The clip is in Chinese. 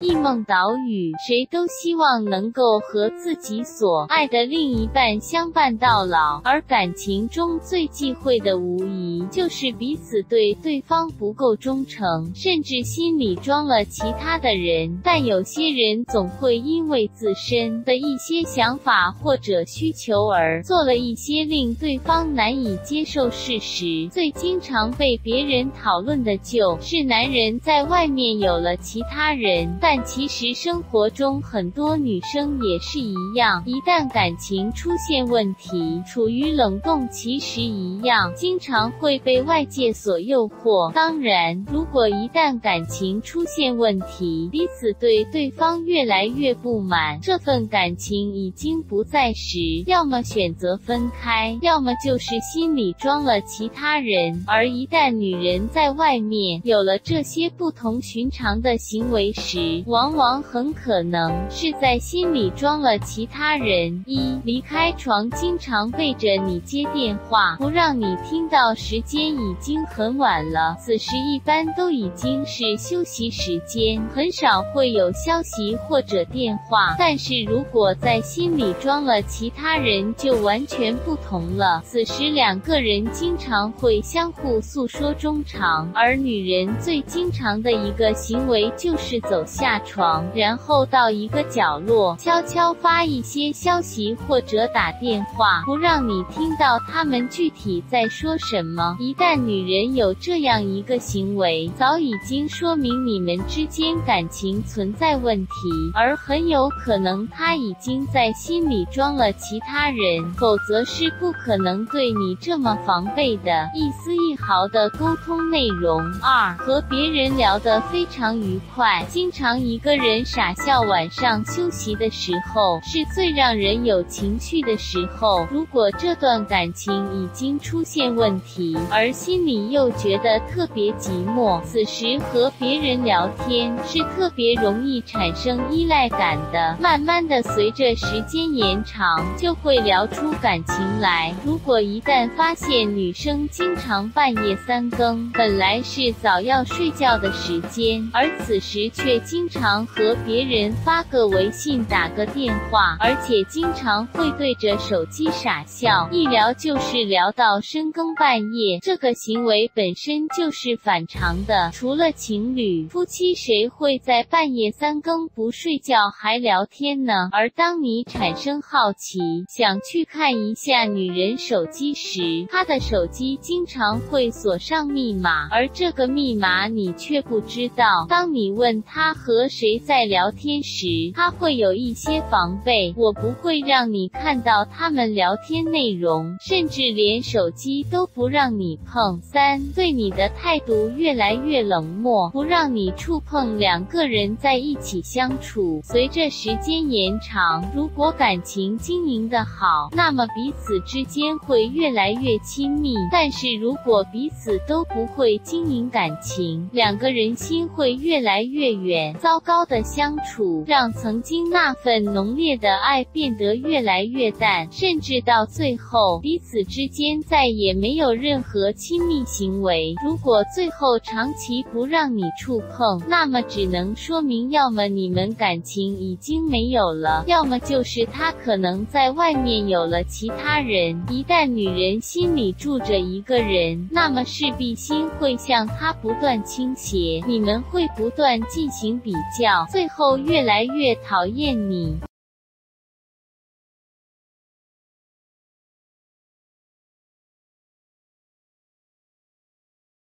异梦岛屿，谁都希望能够和自己所爱的另一半相伴到老，而感情中最忌讳的，无疑就是彼此对对方不够忠诚，甚至心里装了其他的人。但有些人总会因为自身的一些想法或者需求而做了一些令对方难以接受事实。最经常被别人讨论的，就是男人在外面有了其他人。但但其实生活中很多女生也是一样，一旦感情出现问题，处于冷冻，其实一样，经常会被外界所诱惑。当然，如果一旦感情出现问题，彼此对对方越来越不满，这份感情已经不在时，要么选择分开，要么就是心里装了其他人。而一旦女人在外面有了这些不同寻常的行为时，往往很可能是在心里装了其他人。一离开床，经常背着你接电话，不让你听到时间已经很晚了。此时一般都已经是休息时间，很少会有消息或者电话。但是如果在心里装了其他人，就完全不同了。此时两个人经常会相互诉说衷肠，而女人最经常的一个行为就是走向。下床，然后到一个角落，悄悄发一些消息或者打电话，不让你听到他们具体在说什么。一旦女人有这样一个行为，早已经说明你们之间感情存在问题，而很有可能她已经在心里装了其他人，否则是不可能对你这么防备的。一丝一毫的沟通内容。二和别人聊得非常愉快，经常。一个人傻笑，晚上休息的时候是最让人有情绪的时候。如果这段感情已经出现问题，而心里又觉得特别寂寞，此时和别人聊天是特别容易产生依赖感的。慢慢的，随着时间延长，就会聊出感情来。如果一旦发现女生经常半夜三更，本来是早要睡觉的时间，而此时却经常和别人发个微信、打个电话，而且经常会对着手机傻笑，一聊就是聊到深更半夜。这个行为本身就是反常的。除了情侣、夫妻，谁会在半夜三更不睡觉还聊天呢？而当你产生好奇，想去看一下女人手机时，她的手机经常会锁上密码，而这个密码你却不知道。当你问她和谁在聊天时，他会有一些防备。我不会让你看到他们聊天内容，甚至连手机都不让你碰。三，对你的态度越来越冷漠，不让你触碰。两个人在一起相处，随着时间延长，如果感情经营的好，那么彼此之间会越来越亲密。但是如果彼此都不会经营感情，两个人心会越来越远。糟糕的相处，让曾经那份浓烈的爱变得越来越淡，甚至到最后，彼此之间再也没有任何亲密行为。如果最后长期不让你触碰，那么只能说明，要么你们感情已经没有了，要么就是他可能在外面有了其他人。一旦女人心里住着一个人，那么势必心会向他不断倾斜，你们会不断进行比。较，最后越来越讨厌你。